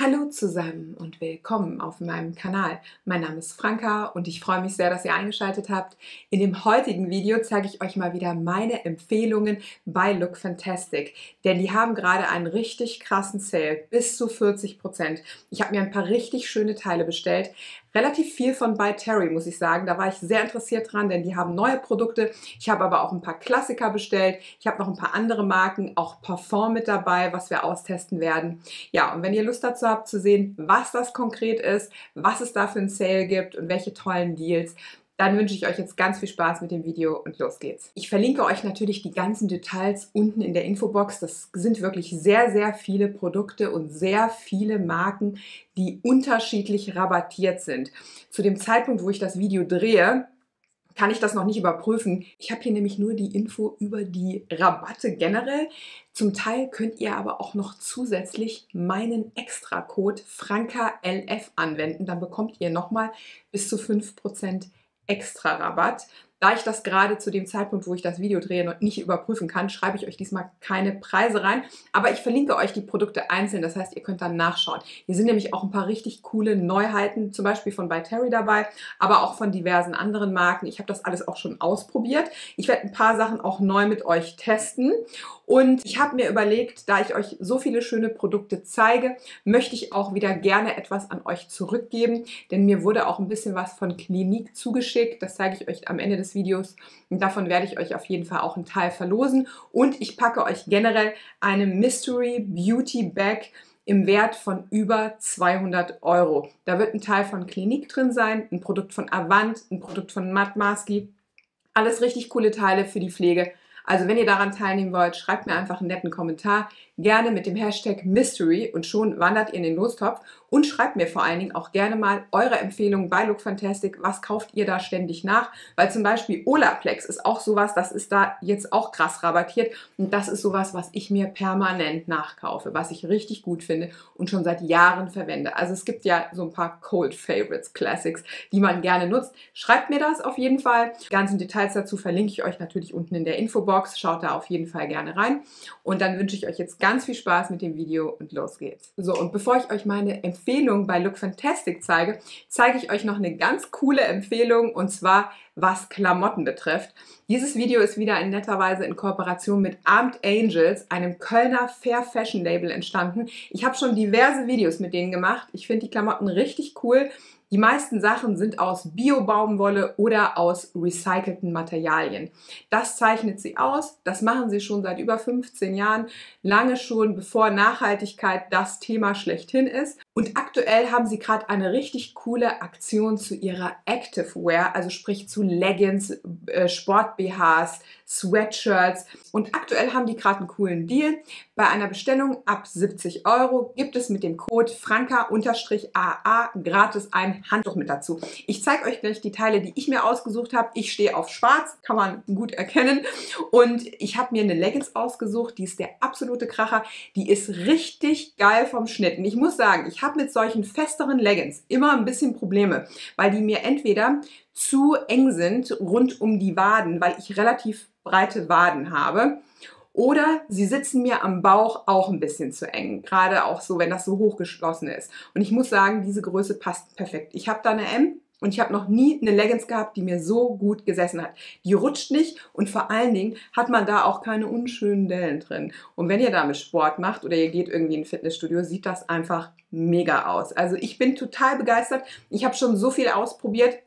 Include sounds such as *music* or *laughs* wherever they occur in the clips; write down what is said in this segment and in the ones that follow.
Hallo zusammen und willkommen auf meinem Kanal. Mein Name ist Franka und ich freue mich sehr, dass ihr eingeschaltet habt. In dem heutigen Video zeige ich euch mal wieder meine Empfehlungen bei Look Fantastic, denn die haben gerade einen richtig krassen Sale, bis zu 40%. Ich habe mir ein paar richtig schöne Teile bestellt, relativ viel von By Terry, muss ich sagen. Da war ich sehr interessiert dran, denn die haben neue Produkte. Ich habe aber auch ein paar Klassiker bestellt. Ich habe noch ein paar andere Marken, auch Parfum mit dabei, was wir austesten werden. Ja, und wenn ihr Lust dazu habt zu sehen, was das konkret ist, was es da für ein Sale gibt und welche tollen Deals, dann wünsche ich euch jetzt ganz viel Spaß mit dem Video und los geht's. Ich verlinke euch natürlich die ganzen Details unten in der Infobox. Das sind wirklich sehr, sehr viele Produkte und sehr viele Marken, die unterschiedlich rabattiert sind. Zu dem Zeitpunkt, wo ich das Video drehe, kann ich das noch nicht überprüfen. Ich habe hier nämlich nur die Info über die Rabatte generell. Zum Teil könnt ihr aber auch noch zusätzlich meinen Extra-Code FrankaLF anwenden. Dann bekommt ihr nochmal bis zu 5% extra Rabatt. Da ich das gerade zu dem Zeitpunkt, wo ich das Video drehe, noch nicht überprüfen kann, schreibe ich euch diesmal keine Preise rein. Aber ich verlinke euch die Produkte einzeln, das heißt, ihr könnt dann nachschauen. Hier sind nämlich auch ein paar richtig coole Neuheiten, zum Beispiel von By Terry dabei, aber auch von diversen anderen Marken. Ich habe das alles auch schon ausprobiert. Ich werde ein paar Sachen auch neu mit euch testen. Und ich habe mir überlegt, da ich euch so viele schöne Produkte zeige, möchte ich auch wieder gerne etwas an euch zurückgeben, denn mir wurde auch ein bisschen was von Klinik zugeschickt. Das zeige ich euch am Ende des Videos und davon werde ich euch auf jeden Fall auch einen Teil verlosen. Und ich packe euch generell eine Mystery Beauty Bag im Wert von über 200 Euro. Da wird ein Teil von Klinik drin sein, ein Produkt von Avant, ein Produkt von Matt Maski. Alles richtig coole Teile für die Pflege. Also wenn ihr daran teilnehmen wollt, schreibt mir einfach einen netten Kommentar, gerne mit dem Hashtag Mystery und schon wandert ihr in den Lostopf und schreibt mir vor allen Dingen auch gerne mal eure Empfehlungen bei Look Fantastic. Was kauft ihr da ständig nach? Weil zum Beispiel Olaplex ist auch sowas, das ist da jetzt auch krass rabattiert und das ist sowas, was ich mir permanent nachkaufe, was ich richtig gut finde und schon seit Jahren verwende. Also es gibt ja so ein paar Cold Favorites Classics, die man gerne nutzt. Schreibt mir das auf jeden Fall. Die ganzen Details dazu verlinke ich euch natürlich unten in der Infobox. Schaut da auf jeden Fall gerne rein. Und dann wünsche ich euch jetzt ganz viel Spaß mit dem Video und los geht's. So, und bevor ich euch meine Empfehlung bei Look Fantastic zeige, zeige ich euch noch eine ganz coole Empfehlung und zwar was Klamotten betrifft. Dieses Video ist wieder in netter Weise in Kooperation mit Armed Angels, einem Kölner Fair Fashion Label entstanden. Ich habe schon diverse Videos mit denen gemacht. Ich finde die Klamotten richtig cool. Die meisten Sachen sind aus Bio-Baumwolle oder aus recycelten Materialien. Das zeichnet sie aus. Das machen sie schon seit über 15 Jahren, lange schon bevor Nachhaltigkeit das Thema schlechthin ist. Und aktuell haben sie gerade eine richtig coole Aktion zu ihrer Active Wear, also sprich zu Leggings, äh, Sport-BHs, Sweatshirts. Und aktuell haben die gerade einen coolen Deal. Bei einer Bestellung ab 70 Euro gibt es mit dem Code franka-aa gratis ein Handtuch mit dazu. Ich zeige euch gleich die Teile, die ich mir ausgesucht habe. Ich stehe auf schwarz, kann man gut erkennen. Und ich habe mir eine Leggings ausgesucht, die ist der absolute Kracher. Die ist richtig geil vom Schnitt. Ich muss sagen, ich habe mit solchen festeren Leggings immer ein bisschen Probleme, weil die mir entweder zu eng sind rund um die Waden, weil ich relativ breite Waden habe. Oder sie sitzen mir am Bauch auch ein bisschen zu eng, gerade auch so, wenn das so hochgeschlossen ist. Und ich muss sagen, diese Größe passt perfekt. Ich habe da eine M und ich habe noch nie eine Leggings gehabt, die mir so gut gesessen hat. Die rutscht nicht und vor allen Dingen hat man da auch keine unschönen Dellen drin. Und wenn ihr damit Sport macht oder ihr geht irgendwie in ein Fitnessstudio, sieht das einfach mega aus. Also ich bin total begeistert. Ich habe schon so viel ausprobiert.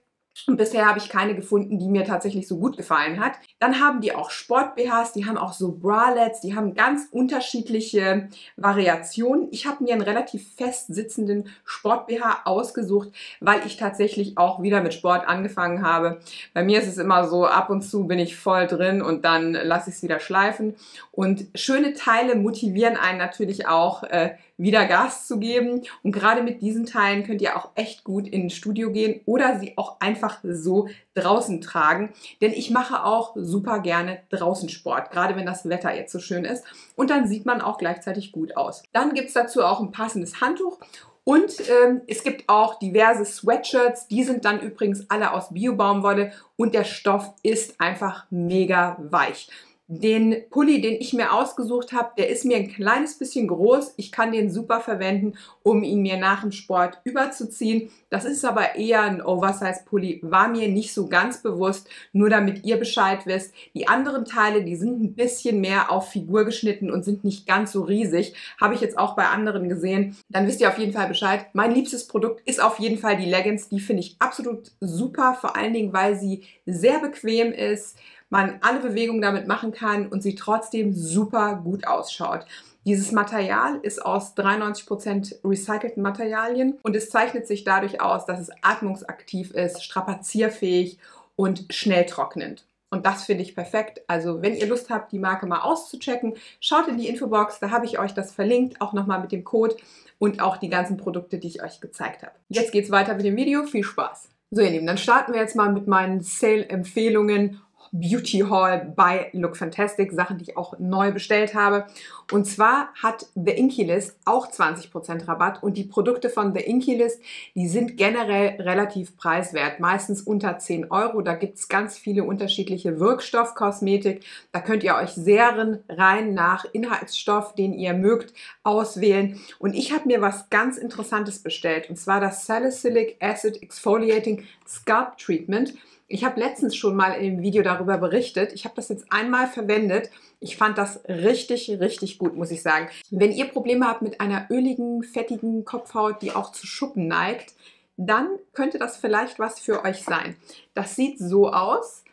Und bisher habe ich keine gefunden, die mir tatsächlich so gut gefallen hat. Dann haben die auch Sport-BHs, die haben auch so Bralettes, die haben ganz unterschiedliche Variationen. Ich habe mir einen relativ fest sitzenden Sport-BH ausgesucht, weil ich tatsächlich auch wieder mit Sport angefangen habe. Bei mir ist es immer so, ab und zu bin ich voll drin und dann lasse ich es wieder schleifen. Und schöne Teile motivieren einen natürlich auch, äh, wieder Gas zu geben. Und gerade mit diesen Teilen könnt ihr auch echt gut in ein Studio gehen oder sie auch einfach so draußen tragen. Denn ich mache auch super gerne draußen Sport, gerade wenn das Wetter jetzt so schön ist. Und dann sieht man auch gleichzeitig gut aus. Dann gibt es dazu auch ein passendes Handtuch und ähm, es gibt auch diverse Sweatshirts, die sind dann übrigens alle aus Bio-Baumwolle und der Stoff ist einfach mega weich. Den Pulli, den ich mir ausgesucht habe, der ist mir ein kleines bisschen groß. Ich kann den super verwenden, um ihn mir nach dem Sport überzuziehen. Das ist aber eher ein Oversize-Pulli, war mir nicht so ganz bewusst, nur damit ihr Bescheid wisst. Die anderen Teile, die sind ein bisschen mehr auf Figur geschnitten und sind nicht ganz so riesig. Habe ich jetzt auch bei anderen gesehen. Dann wisst ihr auf jeden Fall Bescheid. Mein liebstes Produkt ist auf jeden Fall die Leggings. Die finde ich absolut super, vor allen Dingen, weil sie sehr bequem ist man alle Bewegungen damit machen kann und sie trotzdem super gut ausschaut. Dieses Material ist aus 93% recycelten Materialien und es zeichnet sich dadurch aus, dass es atmungsaktiv ist, strapazierfähig und schnell trocknend. Und das finde ich perfekt. Also wenn ihr Lust habt, die Marke mal auszuchecken, schaut in die Infobox, da habe ich euch das verlinkt, auch nochmal mit dem Code und auch die ganzen Produkte, die ich euch gezeigt habe. Jetzt geht es weiter mit dem Video. Viel Spaß! So ihr Lieben, dann starten wir jetzt mal mit meinen Sale-Empfehlungen Beauty Haul bei Look Fantastic, Sachen, die ich auch neu bestellt habe. Und zwar hat The Inky List auch 20% Rabatt und die Produkte von The Inky List, die sind generell relativ preiswert, meistens unter 10 Euro. Da gibt es ganz viele unterschiedliche Wirkstoffkosmetik. Da könnt ihr euch Serien rein nach Inhaltsstoff, den ihr mögt, auswählen. Und ich habe mir was ganz Interessantes bestellt und zwar das Salicylic Acid Exfoliating Scalp Treatment. Ich habe letztens schon mal im Video darüber berichtet. Ich habe das jetzt einmal verwendet. Ich fand das richtig, richtig gut, muss ich sagen. Wenn ihr Probleme habt mit einer öligen, fettigen Kopfhaut, die auch zu Schuppen neigt, dann könnte das vielleicht was für euch sein. Das sieht so aus.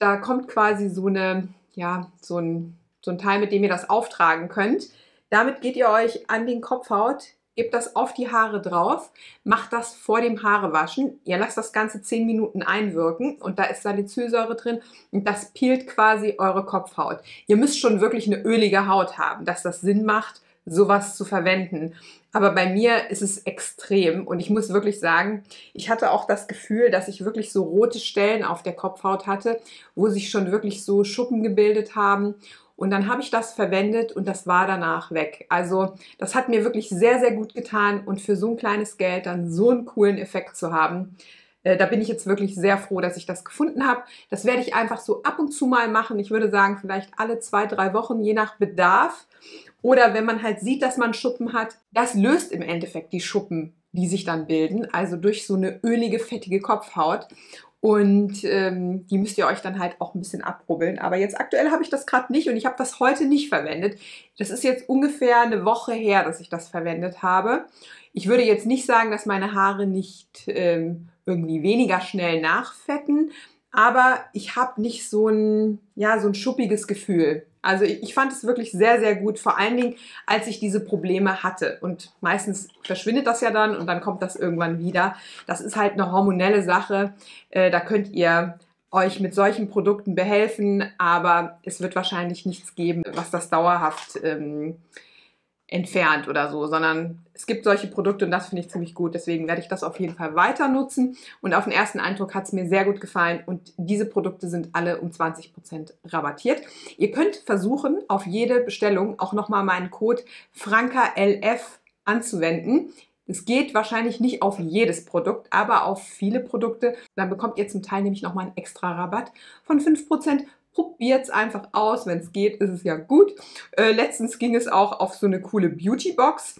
Da kommt quasi so eine, ja, so ein, so ein Teil, mit dem ihr das auftragen könnt. Damit geht ihr euch an den Kopfhaut gebt das auf die Haare drauf, macht das vor dem Haarewaschen. Ihr lasst das Ganze 10 Minuten einwirken und da ist Salicylsäure drin und das peelt quasi eure Kopfhaut. Ihr müsst schon wirklich eine ölige Haut haben, dass das Sinn macht, sowas zu verwenden. Aber bei mir ist es extrem und ich muss wirklich sagen, ich hatte auch das Gefühl, dass ich wirklich so rote Stellen auf der Kopfhaut hatte, wo sich schon wirklich so Schuppen gebildet haben und dann habe ich das verwendet und das war danach weg. Also das hat mir wirklich sehr, sehr gut getan und für so ein kleines Geld dann so einen coolen Effekt zu haben. Äh, da bin ich jetzt wirklich sehr froh, dass ich das gefunden habe. Das werde ich einfach so ab und zu mal machen. Ich würde sagen, vielleicht alle zwei, drei Wochen, je nach Bedarf. Oder wenn man halt sieht, dass man Schuppen hat, das löst im Endeffekt die Schuppen, die sich dann bilden. Also durch so eine ölige, fettige Kopfhaut. Und ähm, die müsst ihr euch dann halt auch ein bisschen abrubbeln. Aber jetzt aktuell habe ich das gerade nicht und ich habe das heute nicht verwendet. Das ist jetzt ungefähr eine Woche her, dass ich das verwendet habe. Ich würde jetzt nicht sagen, dass meine Haare nicht ähm, irgendwie weniger schnell nachfetten, aber ich habe nicht so ein, ja, so ein schuppiges Gefühl. Also ich, fand es wirklich sehr, sehr gut, vor allen Dingen, als ich diese Probleme hatte. Und meistens verschwindet das ja dann und dann kommt das irgendwann wieder. Das ist halt eine hormonelle Sache. Äh, da könnt ihr euch mit solchen Produkten behelfen, aber es wird wahrscheinlich nichts geben, was das dauerhaft ähm, entfernt oder so, sondern es gibt solche Produkte und das finde ich ziemlich gut. Deswegen werde ich das auf jeden Fall weiter nutzen. Und auf den ersten Eindruck hat es mir sehr gut gefallen und diese Produkte sind alle um 20% rabattiert. Ihr könnt versuchen, auf jede Bestellung auch nochmal meinen Code FrankaLF anzuwenden. Es geht wahrscheinlich nicht auf jedes Produkt, aber auf viele Produkte. Dann bekommt ihr zum Teil nämlich nochmal einen extra Rabatt von 5% Probiert es einfach aus. Wenn es geht, ist es ja gut. Äh, letztens ging es auch auf so eine coole Beauty-Box.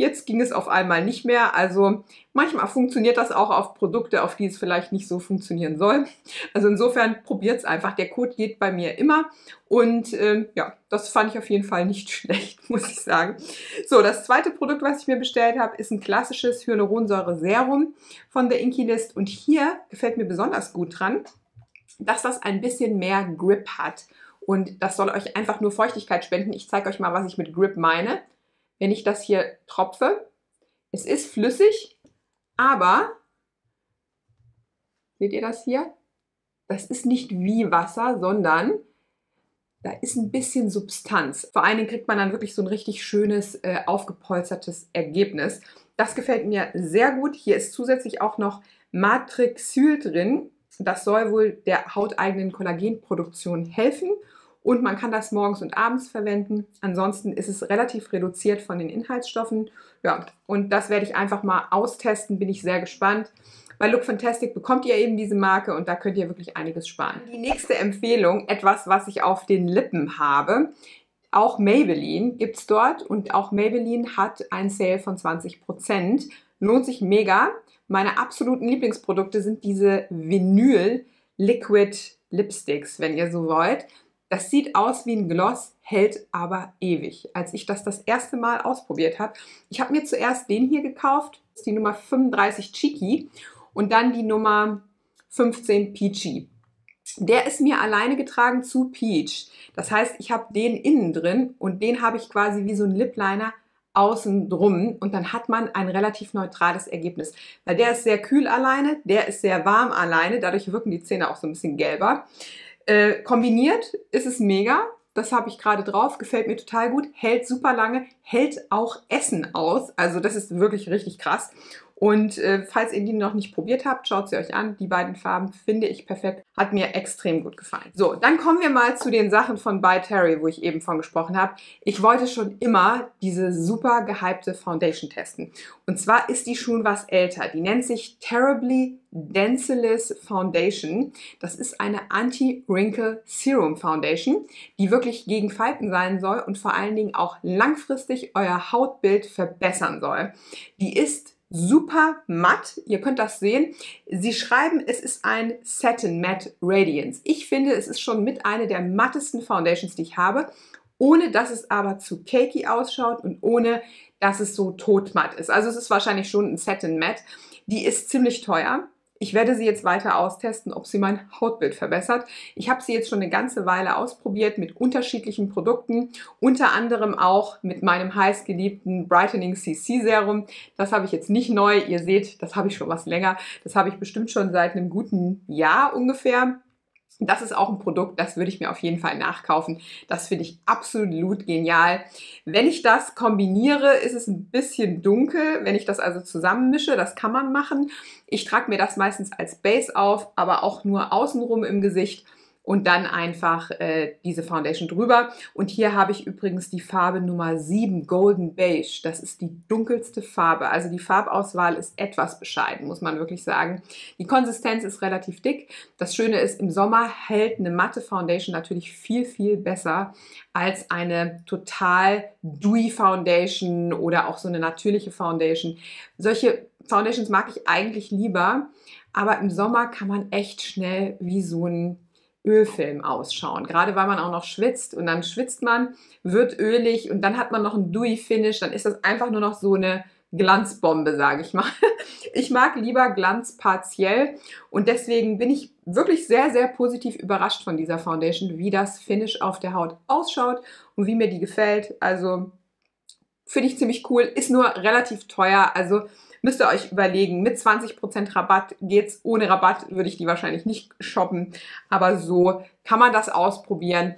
Jetzt ging es auf einmal nicht mehr. Also manchmal funktioniert das auch auf Produkte, auf die es vielleicht nicht so funktionieren soll. Also insofern probiert es einfach. Der Code geht bei mir immer. Und äh, ja, das fand ich auf jeden Fall nicht *laughs* schlecht, muss ich sagen. So, das zweite Produkt, was ich mir bestellt habe, ist ein klassisches Hyaluronsäure-Serum von der Inky List. Und hier gefällt mir besonders gut dran dass das ein bisschen mehr Grip hat. Und das soll euch einfach nur Feuchtigkeit spenden. Ich zeige euch mal, was ich mit Grip meine. Wenn ich das hier tropfe, es ist flüssig, aber, seht ihr das hier? Das ist nicht wie Wasser, sondern da ist ein bisschen Substanz. Vor allen Dingen kriegt man dann wirklich so ein richtig schönes, äh, aufgepolstertes Ergebnis. Das gefällt mir sehr gut. Hier ist zusätzlich auch noch Matrixyl drin. Das soll wohl der hauteigenen Kollagenproduktion helfen und man kann das morgens und abends verwenden. Ansonsten ist es relativ reduziert von den Inhaltsstoffen. Ja, und das werde ich einfach mal austesten, bin ich sehr gespannt. Bei Look Fantastic bekommt ihr eben diese Marke und da könnt ihr wirklich einiges sparen. Die nächste Empfehlung, etwas, was ich auf den Lippen habe. Auch Maybelline gibt es dort und auch Maybelline hat einen Sale von 20%. Lohnt sich mega. Meine absoluten Lieblingsprodukte sind diese Vinyl Liquid Lipsticks, wenn ihr so wollt. Das sieht aus wie ein Gloss, hält aber ewig. Als ich das das erste Mal ausprobiert habe, ich habe mir zuerst den hier gekauft, das ist die Nummer 35 Cheeky und dann die Nummer 15 Peachy. Der ist mir alleine getragen zu Peach. Das heißt, ich habe den innen drin und den habe ich quasi wie so ein Lip Liner außen drum und dann hat man ein relativ neutrales Ergebnis. Weil der ist sehr kühl alleine, der ist sehr warm alleine, dadurch wirken die Zähne auch so ein bisschen gelber. Äh, kombiniert ist es mega. Das habe ich gerade drauf, gefällt mir total gut, hält super lange, hält auch Essen aus. Also das ist wirklich richtig krass. Und äh, falls ihr die noch nicht probiert habt, schaut sie euch an. Die beiden Farben finde ich perfekt. Hat mir extrem gut gefallen. So, dann kommen wir mal zu den Sachen von By Terry, wo ich eben von gesprochen habe. Ich wollte schon immer diese super gehypte Foundation testen. Und zwar ist die schon was älter. Die nennt sich Terribly Densilis Foundation. Das ist eine Anti-Wrinkle Serum Foundation, die wirklich gegen Falten sein soll und vor allen Dingen auch langfristig euer Hautbild verbessern soll. Die ist super matt. Ihr könnt das sehen. Sie schreiben, es ist ein Satin Matte Radiance. Ich finde, es ist schon mit einer der mattesten Foundations, die ich habe, ohne dass es aber zu cakey ausschaut und ohne dass es so totmatt ist. Also es ist wahrscheinlich schon ein Satin Matte. Die ist ziemlich teuer. Ich werde sie jetzt weiter austesten, ob sie mein Hautbild verbessert. Ich habe sie jetzt schon eine ganze Weile ausprobiert mit unterschiedlichen Produkten, unter anderem auch mit meinem heißgeliebten Brightening CC Serum. Das habe ich jetzt nicht neu. Ihr seht, das habe ich schon was länger. Das habe ich bestimmt schon seit einem guten Jahr ungefähr. Das ist auch ein Produkt, das würde ich mir auf jeden Fall nachkaufen. Das finde ich absolut genial. Wenn ich das kombiniere, ist es ein bisschen dunkel. Wenn ich das also zusammenmische, das kann man machen. Ich trage mir das meistens als Base auf, aber auch nur außenrum im Gesicht und dann einfach äh, diese Foundation drüber. Und hier habe ich übrigens die Farbe Nummer 7, Golden Beige. Das ist die dunkelste Farbe. Also die Farbauswahl ist etwas bescheiden, muss man wirklich sagen. Die Konsistenz ist relativ dick. Das Schöne ist, im Sommer hält eine matte Foundation natürlich viel, viel besser als eine total dewy Foundation oder auch so eine natürliche Foundation. Solche Foundations mag ich eigentlich lieber, aber im Sommer kann man echt schnell wie so ein Ölfilm ausschauen. Gerade weil man auch noch schwitzt und dann schwitzt man, wird ölig und dann hat man noch ein Dewy Finish, dann ist das einfach nur noch so eine Glanzbombe, sage ich mal. *laughs* Ich mag lieber Glanz partiell und deswegen bin ich wirklich sehr, sehr positiv überrascht von dieser Foundation, wie das Finish auf der Haut ausschaut und wie mir die gefällt. Also finde ich ziemlich cool, ist nur relativ teuer, also müsst ihr euch überlegen. Mit 20% Rabatt geht's. Ohne Rabatt würde ich die wahrscheinlich nicht shoppen. Aber so kann man das ausprobieren.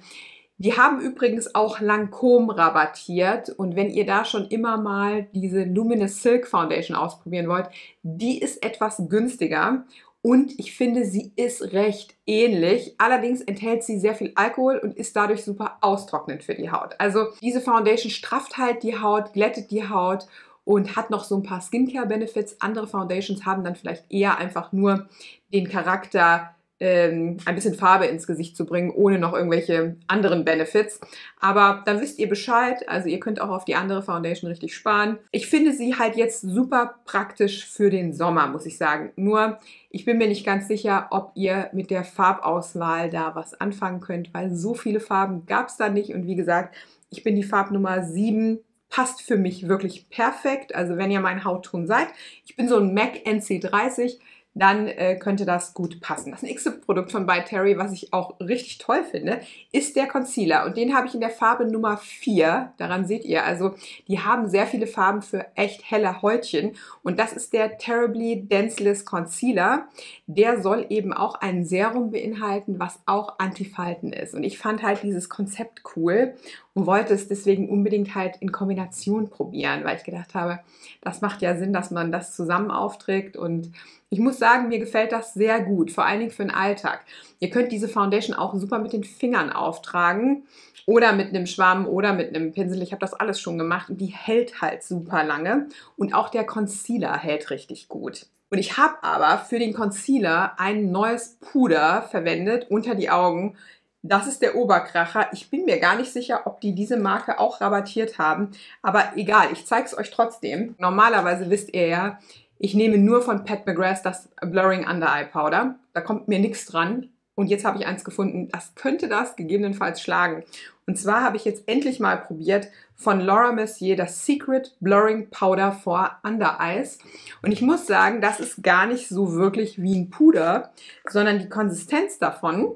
Die haben übrigens auch Lancome rabattiert und wenn ihr da schon immer mal diese Luminous Silk Foundation ausprobieren wollt, die ist etwas günstiger und ich finde, sie ist recht ähnlich. Allerdings enthält sie sehr viel Alkohol und ist dadurch super austrocknend für die Haut. Also diese Foundation strafft halt die Haut, glättet die Haut und hat noch so ein paar Skincare-Benefits. Andere Foundations haben dann vielleicht eher einfach nur den Charakter, ähm, ein bisschen Farbe ins Gesicht zu bringen, ohne noch irgendwelche anderen Benefits. Aber dann wisst ihr Bescheid. Also ihr könnt auch auf die andere Foundation richtig sparen. Ich finde sie halt jetzt super praktisch für den Sommer, muss ich sagen. Nur, ich bin mir nicht ganz sicher, ob ihr mit der Farbauswahl da was anfangen könnt, weil so viele Farben gab es da nicht. Und wie gesagt, ich bin die Farbnummer 7 passt für mich wirklich perfekt. Also wenn ihr mein Hautton seid, ich bin so ein MAC NC30, dann äh, könnte das gut passen. Das nächste Produkt von By Terry, was ich auch richtig toll finde, ist der Concealer. Und den habe ich in der Farbe Nummer 4. Daran seht ihr, also die haben sehr viele Farben für echt helle Häutchen. Und das ist der Terribly Denseless Concealer. Der soll eben auch ein Serum beinhalten, was auch Antifalten ist. Und ich fand halt dieses Konzept cool und wollte es deswegen unbedingt halt in Kombination probieren, weil ich gedacht habe, das macht ja Sinn, dass man das zusammen aufträgt und ich muss sagen, mir gefällt das sehr gut, vor allen Dingen für den Alltag. Ihr könnt diese Foundation auch super mit den Fingern auftragen oder mit einem Schwamm oder mit einem Pinsel. Ich habe das alles schon gemacht und die hält halt super lange und auch der Concealer hält richtig gut. Und ich habe aber für den Concealer ein neues Puder verwendet unter die Augen. Das ist der Oberkracher. Ich bin mir gar nicht sicher, ob die diese Marke auch rabattiert haben. Aber egal, ich zeige es euch trotzdem. Normalerweise wisst ihr ja, ich nehme nur von Pat McGrath das Blurring Under Eye Powder. Da kommt mir nichts dran. Und jetzt habe ich eins gefunden, das könnte das gegebenenfalls schlagen. Und zwar habe ich jetzt endlich mal probiert von Laura Mercier das Secret Blurring Powder for Under Eyes. Und ich muss sagen, das ist gar nicht so wirklich wie ein Puder, sondern die Konsistenz davon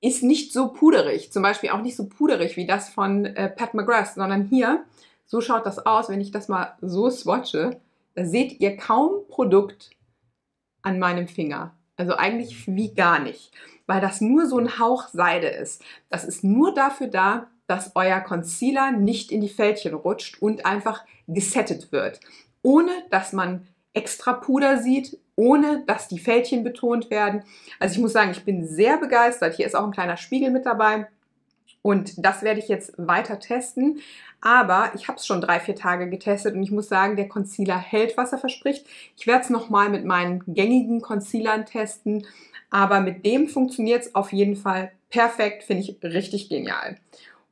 ist nicht so puderig. Zum Beispiel auch nicht so puderig wie das von äh, Pat McGrath, sondern hier, so schaut das aus, wenn ich das mal so swatche, da seht ihr kaum Produkt an meinem Finger. Also eigentlich wie gar nicht, weil das nur so ein Hauch Seide ist. Das ist nur dafür da, dass euer Concealer nicht in die Fältchen rutscht und einfach gesettet wird, ohne dass man extra Puder sieht, ohne dass die Fältchen betont werden. Also ich muss sagen, ich bin sehr begeistert. Hier ist auch ein kleiner Spiegel mit dabei. Und das werde ich jetzt weiter testen. Aber ich habe es schon drei, vier Tage getestet und ich muss sagen, der Concealer hält, was er verspricht. Ich werde es nochmal mit meinen gängigen Concealern testen. Aber mit dem funktioniert es auf jeden Fall perfekt, finde ich richtig genial.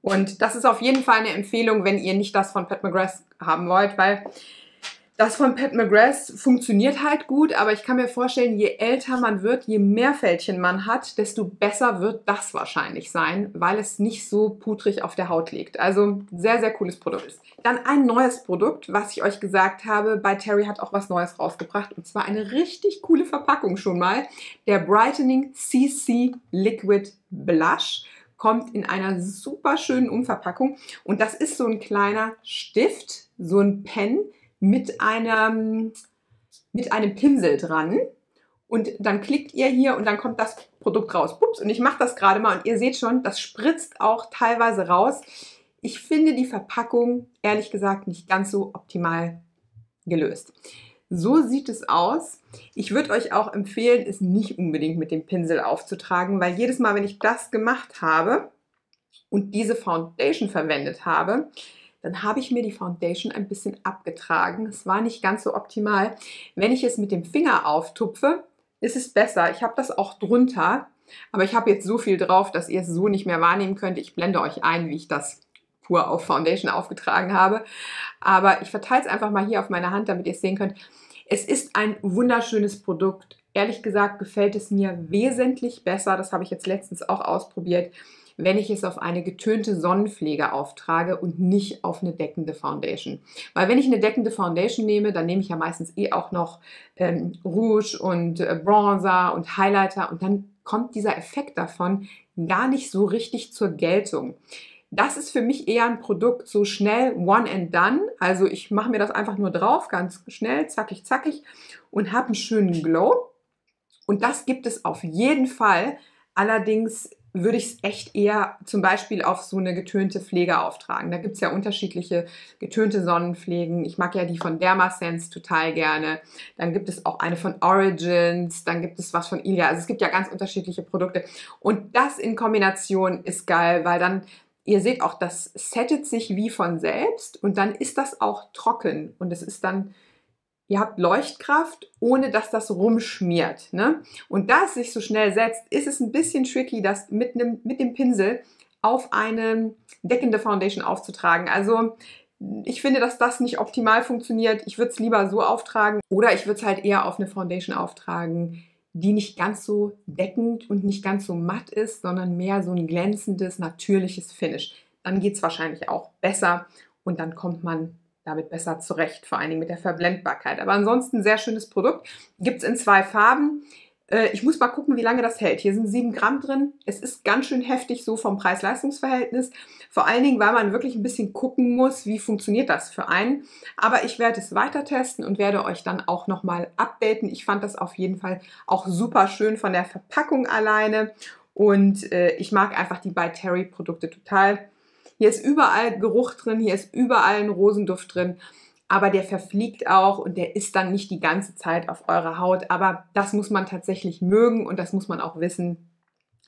Und das ist auf jeden Fall eine Empfehlung, wenn ihr nicht das von Pat McGrath haben wollt, weil das von Pat McGrath funktioniert halt gut, aber ich kann mir vorstellen, je älter man wird, je mehr Fältchen man hat, desto besser wird das wahrscheinlich sein, weil es nicht so putrig auf der Haut liegt. Also sehr, sehr cooles Produkt. Dann ein neues Produkt, was ich euch gesagt habe, bei Terry hat auch was Neues rausgebracht und zwar eine richtig coole Verpackung schon mal. Der Brightening CC Liquid Blush kommt in einer super schönen Umverpackung und das ist so ein kleiner Stift, so ein Pen, mit einem, mit einem Pinsel dran. Und dann klickt ihr hier und dann kommt das Produkt raus. Pups, und ich mache das gerade mal und ihr seht schon, das spritzt auch teilweise raus. Ich finde die Verpackung ehrlich gesagt nicht ganz so optimal gelöst. So sieht es aus. Ich würde euch auch empfehlen, es nicht unbedingt mit dem Pinsel aufzutragen, weil jedes Mal, wenn ich das gemacht habe und diese Foundation verwendet habe, dann habe ich mir die Foundation ein bisschen abgetragen. Es war nicht ganz so optimal. Wenn ich es mit dem Finger auftupfe, ist es besser. Ich habe das auch drunter, aber ich habe jetzt so viel drauf, dass ihr es so nicht mehr wahrnehmen könnt. Ich blende euch ein, wie ich das pur auf Foundation aufgetragen habe. Aber ich verteile es einfach mal hier auf meiner Hand, damit ihr es sehen könnt. Es ist ein wunderschönes Produkt. Ehrlich gesagt gefällt es mir wesentlich besser. Das habe ich jetzt letztens auch ausprobiert wenn ich es auf eine getönte Sonnenpflege auftrage und nicht auf eine deckende Foundation. Weil wenn ich eine deckende Foundation nehme, dann nehme ich ja meistens eh auch noch ähm, Rouge und äh, Bronzer und Highlighter und dann kommt dieser Effekt davon gar nicht so richtig zur Geltung. Das ist für mich eher ein Produkt so schnell one and done. Also ich mache mir das einfach nur drauf, ganz schnell, zackig, zackig und habe einen schönen Glow. Und das gibt es auf jeden Fall. Allerdings würde ich es echt eher zum Beispiel auf so eine getönte Pflege auftragen. Da gibt es ja unterschiedliche getönte Sonnenpflegen. Ich mag ja die von Dermasense total gerne. Dann gibt es auch eine von Origins, dann gibt es was von Ilia. Also es gibt ja ganz unterschiedliche Produkte. Und das in Kombination ist geil, weil dann Ihr seht auch, das settet sich wie von selbst und dann ist das auch trocken und es ist dann ihr habt Leuchtkraft, ohne dass das rumschmiert. Ne? Und da es sich so schnell setzt, ist es ein bisschen tricky, das mit, einem, mit dem Pinsel auf eine deckende Foundation aufzutragen. Also ich finde, dass das nicht optimal funktioniert. Ich würde es lieber so auftragen oder ich würde es halt eher auf eine Foundation auftragen, die nicht ganz so deckend und nicht ganz so matt ist, sondern mehr so ein glänzendes, natürliches Finish. Dann geht es wahrscheinlich auch besser und dann kommt man damit besser zurecht, vor allen Dingen mit der Verblendbarkeit. Aber ansonsten sehr schönes Produkt. Gibt es in zwei Farben. Äh, ich muss mal gucken, wie lange das hält. Hier sind 7 Gramm drin. Es ist ganz schön heftig so vom Preis-Leistungs-Verhältnis. Vor allen Dingen, weil man wirklich ein bisschen gucken muss, wie funktioniert das für einen. Aber ich werde es weiter testen und werde euch dann auch nochmal updaten. Ich fand das auf jeden Fall auch super schön von der Verpackung alleine. Und äh, ich mag einfach die By Terry Produkte total. Hier ist überall Geruch drin, hier ist überall ein Rosenduft drin, aber der verfliegt auch und der ist dann nicht die ganze Zeit auf eurer Haut. Aber das muss man tatsächlich mögen und das muss man auch wissen,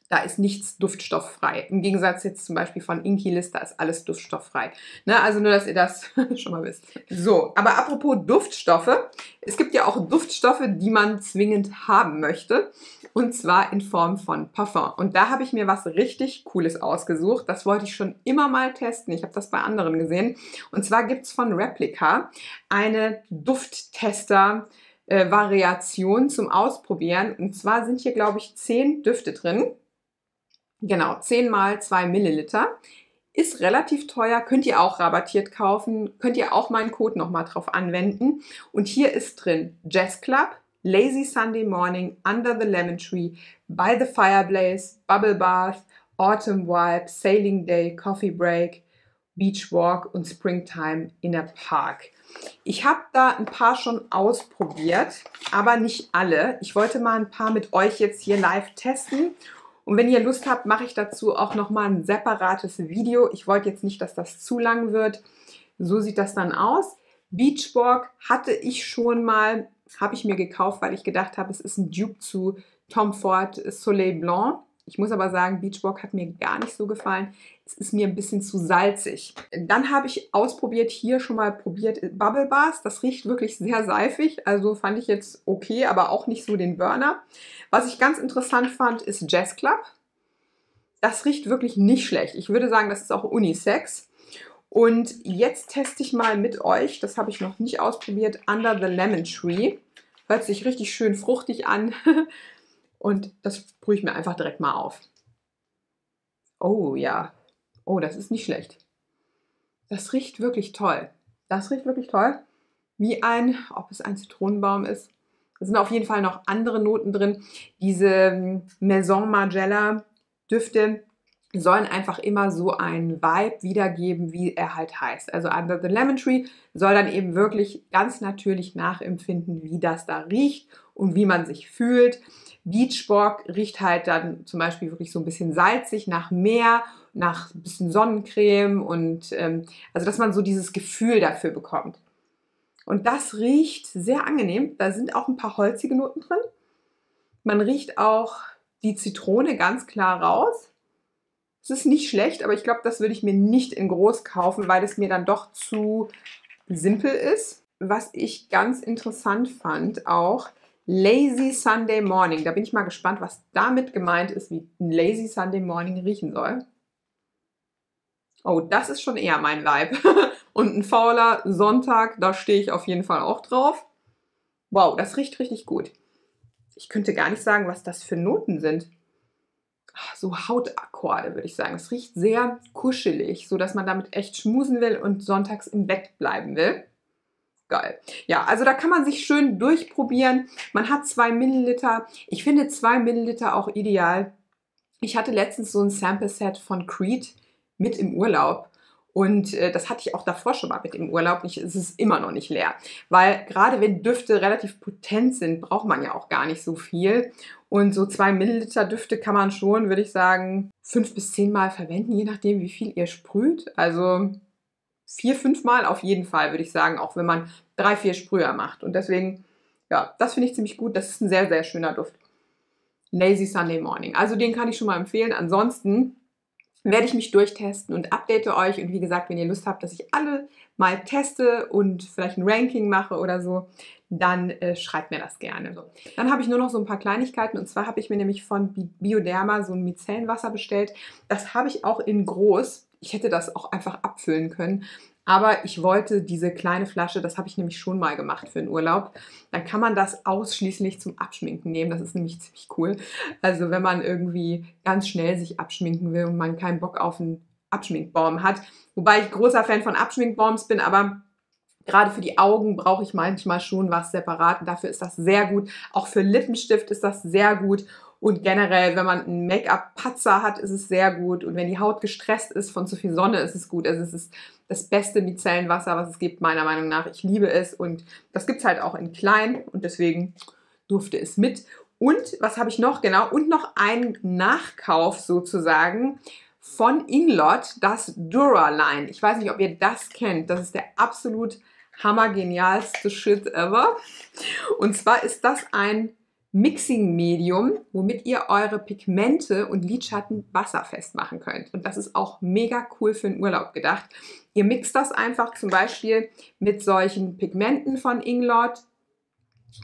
Da ist nichts duftstofffrei. Im Gegensatz jetzt zum Beispiel von Inky List, da ist alles duftstofffrei. Ne? Also nur, dass ihr das *laughs* schon mal wisst. So, aber apropos Duftstoffe. Es gibt ja auch Duftstoffe, die man zwingend haben möchte. Und zwar in Form von Parfum. Und da habe ich mir was richtig Cooles ausgesucht. Das wollte ich schon immer mal testen. Ich habe das bei anderen gesehen. Und zwar gibt es von Replica eine Dufttester-Variation äh, zum Ausprobieren. Und zwar sind hier, glaube ich, zehn Düfte drin. Genau, 10 mal 2 Milliliter. Ist relativ teuer, könnt ihr auch rabattiert kaufen, könnt ihr auch meinen Code nochmal drauf anwenden. Und hier ist drin Jazz Club, Lazy Sunday Morning, Under the Lemon Tree, By the Fireblaze, Bubble Bath, Autumn Vibe, Sailing Day, Coffee Break, Beach Walk und Springtime in der Park. Ich habe da ein paar schon ausprobiert, aber nicht alle. Ich wollte mal ein paar mit euch jetzt hier live testen und wenn ihr Lust habt, mache ich dazu auch nochmal ein separates Video. Ich wollte jetzt nicht, dass das zu lang wird. So sieht das dann aus. Beachwalk hatte ich schon mal, habe ich mir gekauft, weil ich gedacht habe, es ist ein Dupe zu Tom Ford Soleil Blanc. Ich muss aber sagen, Beachwalk hat mir gar nicht so gefallen. Es ist mir ein bisschen zu salzig. Dann habe ich ausprobiert, hier schon mal probiert Bubble Bars. Das riecht wirklich sehr seifig. Also fand ich jetzt okay, aber auch nicht so den Burner. Was ich ganz interessant fand, ist Jazz Club. Das riecht wirklich nicht schlecht. Ich würde sagen, das ist auch Unisex. Und jetzt teste ich mal mit euch, das habe ich noch nicht ausprobiert, Under the Lemon Tree. Hört sich richtig schön fruchtig an. *laughs* Und das sprühe ich mir einfach direkt mal auf. Oh ja. Oh, das ist nicht schlecht. Das riecht wirklich toll. Das riecht wirklich toll. Wie ein, ob es ein Zitronenbaum ist. Da sind auf jeden Fall noch andere Noten drin. Diese ähm, Maison Margiela Düfte sollen einfach immer so einen Vibe wiedergeben, wie er halt heißt. Also Under the Lemon Tree soll dann eben wirklich ganz natürlich nachempfinden, wie das da riecht und wie man sich fühlt. Beachborg riecht halt dann zum Beispiel wirklich so ein bisschen salzig nach Meer, nach ein bisschen Sonnencreme und ähm, also dass man so dieses Gefühl dafür bekommt. Und das riecht sehr angenehm. Da sind auch ein paar holzige Noten drin. Man riecht auch die Zitrone ganz klar raus. Es ist nicht schlecht, aber ich glaube, das würde ich mir nicht in groß kaufen, weil es mir dann doch zu simpel ist. Was ich ganz interessant fand auch, Lazy Sunday Morning. Da bin ich mal gespannt, was damit gemeint ist, wie ein Lazy Sunday Morning riechen soll. Oh, das ist schon eher mein Leib. *laughs* Und ein fauler Sonntag, da stehe ich auf jeden Fall auch drauf. Wow, das riecht richtig gut. Ich könnte gar nicht sagen, was das für Noten sind. Ach, so Hautakkorde, würde ich sagen. Es riecht sehr kuschelig, so dass man damit echt schmusen will und sonntags im Bett bleiben will geil. Ja, also da kann man sich schön durchprobieren. Man hat zwei Milliliter. Ich finde zwei Milliliter auch ideal. Ich hatte letztens so ein Sample-Set von Creed mit im Urlaub. Und äh, das hatte ich auch davor schon mal mit im Urlaub. Ich, es ist immer noch nicht leer. Weil gerade wenn Düfte relativ potent sind, braucht man ja auch gar nicht so viel. Und so zwei Milliliter Düfte kann man schon, würde ich sagen, fünf bis zehn Mal verwenden, je nachdem, wie viel ihr sprüht. Also vier, fünf Mal auf jeden Fall, würde ich sagen, auch wenn man drei, vier Sprüher macht. Und deswegen, ja, das finde ich ziemlich gut. Das ist ein sehr, sehr schöner Duft. Lazy Sunday Morning. Also den kann ich schon mal empfehlen. Ansonsten werde ich mich durchtesten und update euch. Und wie gesagt, wenn ihr Lust habt, dass ich alle mal teste und vielleicht ein Ranking mache oder so, dann äh, schreibt mir das gerne. So. Dann habe ich nur noch so ein paar Kleinigkeiten. Und zwar habe ich mir nämlich von Bioderma so ein Micellenwasser bestellt. Das habe ich auch in groß ich hätte das auch einfach abfüllen können. Aber ich wollte diese kleine Flasche, das habe ich nämlich schon mal gemacht für den Urlaub. Dann kann man das ausschließlich zum Abschminken nehmen. Das ist nämlich ziemlich cool. Also wenn man irgendwie ganz schnell sich abschminken will und man keinen Bock auf einen Abschminkbaum hat. Wobei ich großer Fan von Abschminkbaums bin, aber gerade für die Augen brauche ich manchmal schon was separat. Dafür ist das sehr gut. Auch für Lippenstift ist das sehr gut. Und generell, wenn man einen Make-up-Patzer hat, ist es sehr gut. Und wenn die Haut gestresst ist von zu viel Sonne, ist es gut. Also es ist das beste Micellenwasser, was es gibt, meiner Meinung nach. Ich liebe es. Und das gibt es halt auch in klein. Und deswegen durfte es mit. Und was habe ich noch? Genau. Und noch ein Nachkauf sozusagen von Inglot, das Dura-Line. Ich weiß nicht, ob ihr das kennt. Das ist der absolut hammergenialste Shit ever. Und zwar ist das ein Mixing-Medium, womit ihr eure Pigmente und Lidschatten wasserfest machen könnt. Und das ist auch mega cool für den Urlaub gedacht. Ihr mixt das einfach zum Beispiel mit solchen Pigmenten von Inglot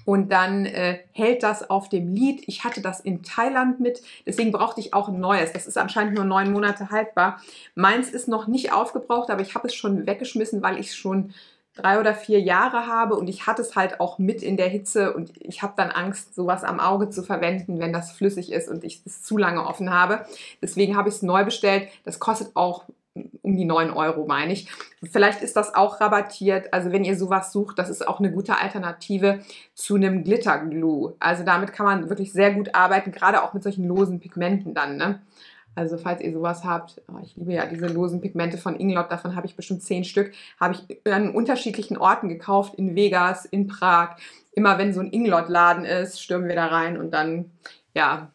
und dann äh, hält das auf dem Lid. Ich hatte das in Thailand mit, deswegen brauchte ich auch ein neues. Das ist anscheinend nur neun Monate haltbar. Meins ist noch nicht aufgebraucht, aber ich habe es schon weggeschmissen, weil ich es schon drei oder vier Jahre habe und ich hatte es halt auch mit in der Hitze und ich habe dann Angst, sowas am Auge zu verwenden, wenn das flüssig ist und ich es zu lange offen habe. Deswegen habe ich es neu bestellt. Das kostet auch um die 9 Euro, meine ich. Vielleicht ist das auch rabattiert. Also wenn ihr sowas sucht, das ist auch eine gute Alternative zu einem Glitterglue. Also damit kann man wirklich sehr gut arbeiten, gerade auch mit solchen losen Pigmenten dann. Ne? Also falls ihr sowas habt, oh, ich liebe ja diese losen Pigmente von Inglot, davon habe ich bestimmt zehn Stück, habe ich an unterschiedlichen Orten gekauft, in Vegas, in Prag. Immer wenn so ein Inglot-Laden ist, stürmen wir da rein und dann, ja,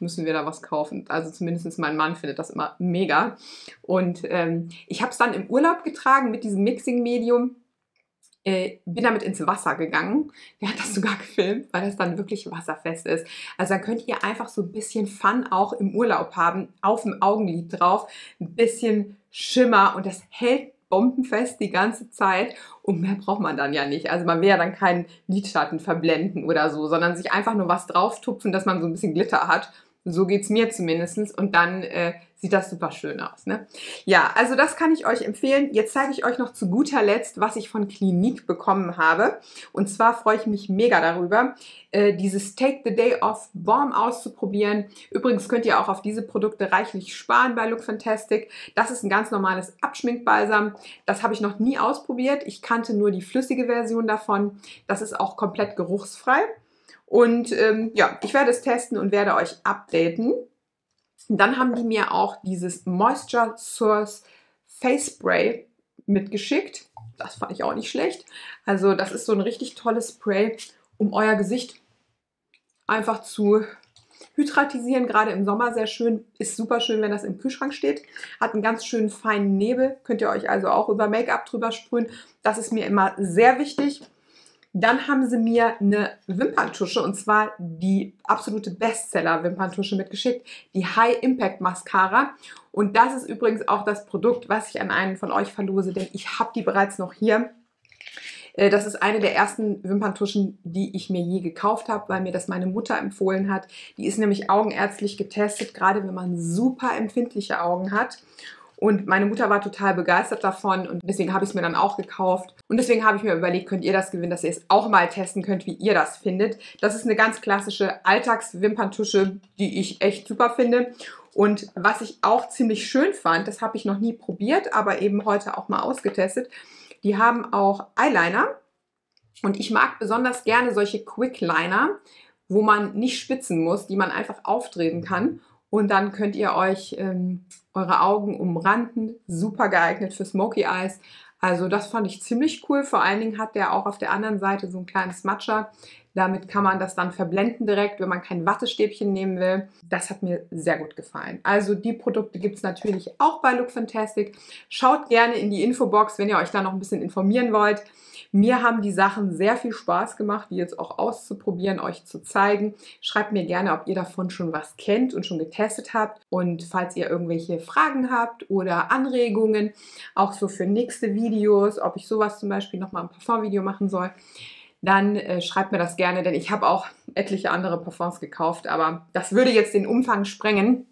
müssen wir da was kaufen. Also zumindest mein Mann findet das immer mega. Und ähm, ich habe es dann im Urlaub getragen mit diesem Mixing-Medium äh, bin damit ins Wasser gegangen. Der hat das sogar gefilmt, weil das dann wirklich wasserfest ist. Also dann könnt ihr einfach so ein bisschen Fun auch im Urlaub haben, auf dem Augenlid drauf, ein bisschen Schimmer und das hält bombenfest die ganze Zeit und mehr braucht man dann ja nicht. Also man will ja dann keinen Lidschatten verblenden oder so, sondern sich einfach nur was drauf tupfen, dass man so ein bisschen Glitter hat so geht es mir zumindest. Und dann äh, sieht das super schön aus. Ne? Ja, also das kann ich euch empfehlen. Jetzt zeige ich euch noch zu guter Letzt, was ich von Clinique bekommen habe. Und zwar freue ich mich mega darüber, äh, dieses Take the Day Off Balm auszuprobieren. Übrigens könnt ihr auch auf diese Produkte reichlich sparen bei Look Fantastic. Das ist ein ganz normales Abschminkbalsam. Das habe ich noch nie ausprobiert. Ich kannte nur die flüssige Version davon. Das ist auch komplett geruchsfrei. Und ähm, ja, ich werde es testen und werde euch updaten. Dann haben die mir auch dieses Moisture Source Face Spray mitgeschickt. Das fand ich auch nicht schlecht. Also das ist so ein richtig tolles Spray, um euer Gesicht einfach zu hydratisieren. Gerade im Sommer sehr schön. Ist super schön, wenn das im Kühlschrank steht. Hat einen ganz schönen feinen Nebel. Könnt ihr euch also auch über Make-up drüber sprühen. Das ist mir immer sehr wichtig. Dann haben sie mir eine Wimperntusche und zwar die absolute Bestseller-Wimperntusche mitgeschickt, die High Impact Mascara. Und das ist übrigens auch das Produkt, was ich an einen von euch verlose, denn ich habe die bereits noch hier. Äh, das ist eine der ersten Wimperntuschen, die ich mir je gekauft habe, weil mir das meine Mutter empfohlen hat. Die ist nämlich augenärztlich getestet, gerade wenn man super empfindliche Augen hat. Und meine Mutter war total begeistert davon und deswegen habe ich es mir dann auch gekauft. Und deswegen habe ich mir überlegt, könnt ihr das gewinnen, dass ihr es auch mal testen könnt, wie ihr das findet. Das ist eine ganz klassische Alltagswimperntusche, die ich echt super finde. Und was ich auch ziemlich schön fand, das habe ich noch nie probiert, aber eben heute auch mal ausgetestet. Die haben auch Eyeliner. Und ich mag besonders gerne solche Quickliner, wo man nicht spitzen muss, die man einfach aufdrehen kann. Und dann könnt ihr euch ähm, eure Augen umranden. Super geeignet für Smoky Eyes. Also das fand ich ziemlich cool. Vor allen Dingen hat der auch auf der anderen Seite so ein kleines Matcha. Damit kann man das dann verblenden direkt, wenn man kein Wattestäbchen nehmen will. Das hat mir sehr gut gefallen. Also die Produkte gibt es natürlich auch bei Look Fantastic. Schaut gerne in die Infobox, wenn ihr euch da noch ein bisschen informieren wollt. Mir haben die Sachen sehr viel Spaß gemacht, die jetzt auch auszuprobieren, euch zu zeigen. Schreibt mir gerne, ob ihr davon schon was kennt und schon getestet habt. Und falls ihr irgendwelche Fragen habt oder Anregungen, auch so für nächste Videos, ob ich sowas zum Beispiel nochmal ein Parfum-Video machen soll, dann äh, schreibt mir das gerne, denn ich habe auch etliche andere Parfums gekauft, aber das würde jetzt den Umfang sprengen.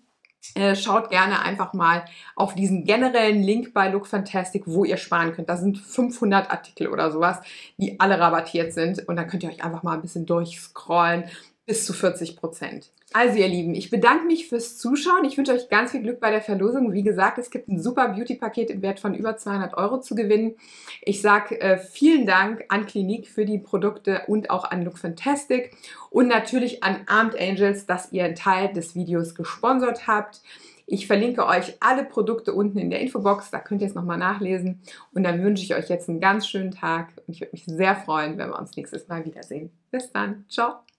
Äh, schaut gerne einfach mal auf diesen generellen Link bei Look Fantastic, wo ihr sparen könnt. Da sind 500 Artikel oder sowas, die alle rabattiert sind. Und dann könnt ihr euch einfach mal ein bisschen durchscrollen bis zu 40 Prozent. Also ihr Lieben, ich bedanke mich fürs Zuschauen. Ich wünsche euch ganz viel Glück bei der Verlosung. Wie gesagt, es gibt ein super Beauty-Paket im Wert von über 200 Euro zu gewinnen. Ich sage äh, vielen Dank an Clinique für die Produkte und auch an Look Fantastic und natürlich an Armed Angels, dass ihr einen Teil des Videos gesponsert habt. Ich verlinke euch alle Produkte unten in der Infobox, da könnt ihr es nochmal nachlesen. Und dann wünsche ich euch jetzt einen ganz schönen Tag und ich würde mich sehr freuen, wenn wir uns nächstes Mal wiedersehen. Bis dann, ciao!